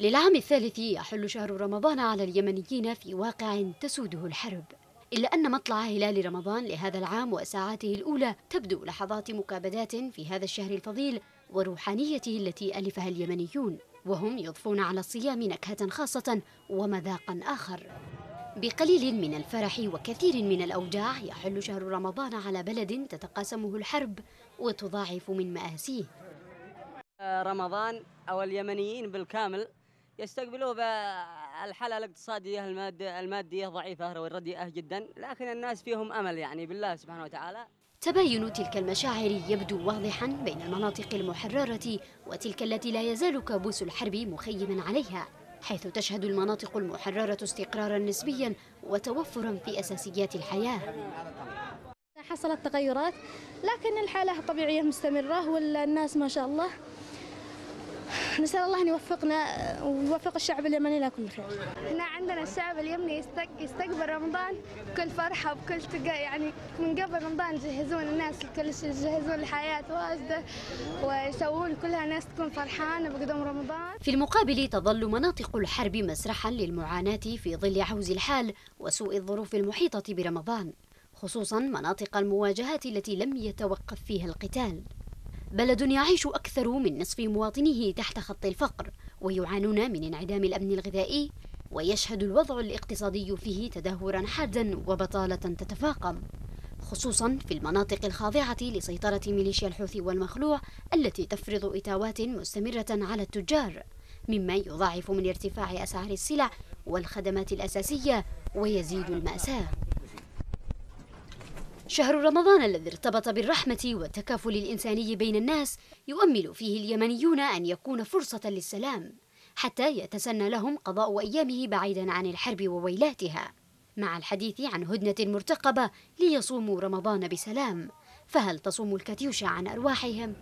للعام الثالث يحل شهر رمضان على اليمنيين في واقع تسوده الحرب. إلا أن مطلع هلال رمضان لهذا العام وساعاته الأولى تبدو لحظات مكابدات في هذا الشهر الفضيل وروحانيته التي ألفها اليمنيون وهم يضفون على الصيام نكهة خاصة ومذاقا آخر. بقليل من الفرح وكثير من الأوجاع يحل شهر رمضان على بلد تتقاسمه الحرب وتضاعف من مآسيه. رمضان أو اليمنيين بالكامل يستقبلوه بالحالة الاقتصادية المادية, المادية ضعيفة ورديئة جدا لكن الناس فيهم أمل يعني بالله سبحانه وتعالى. تباين تلك المشاعر يبدو واضحا بين المناطق المحررة وتلك التي لا يزال كابوس الحرب مخيما عليها حيث تشهد المناطق المحررة استقرارا نسبيا وتوفرا في أساسيات الحياة. حصلت تغيرات لكن الحالة طبيعية مستمرة والناس ما شاء الله نسأل الله أن يوفقنا ويوفق الشعب اليمني لكل خير. إحنا عندنا الشعب اليمني يستقبل رمضان بكل فرحة وبكل تقى يعني من قبل رمضان يجهزون الناس لكل شيء يجهزون الحياة واجدة ويسوون كلها ناس تكون فرحانة بقدوم رمضان. في المقابل تظل مناطق الحرب مسرحا للمعاناة في ظل عوز الحال وسوء الظروف المحيطة برمضان خصوصا مناطق المواجهات التي لم يتوقف فيها القتال. بلد يعيش أكثر من نصف مواطنيه تحت خط الفقر ويعانون من انعدام الأمن الغذائي ويشهد الوضع الاقتصادي فيه تدهورا حادا وبطالة تتفاقم خصوصا في المناطق الخاضعة لسيطرة ميليشيا الحوثي والمخلوع التي تفرض إتاوات مستمرة على التجار مما يضاعف من ارتفاع أسعار السلع والخدمات الأساسية ويزيد المأساة. شهر رمضان الذي ارتبط بالرحمة والتكافل الإنساني بين الناس يؤمل فيه اليمنيون أن يكون فرصة للسلام حتى يتسنى لهم قضاء أيامه بعيدا عن الحرب وويلاتها مع الحديث عن هدنة مرتقبة ليصوموا رمضان بسلام فهل تصوم الكاتيوشا عن أرواحهم؟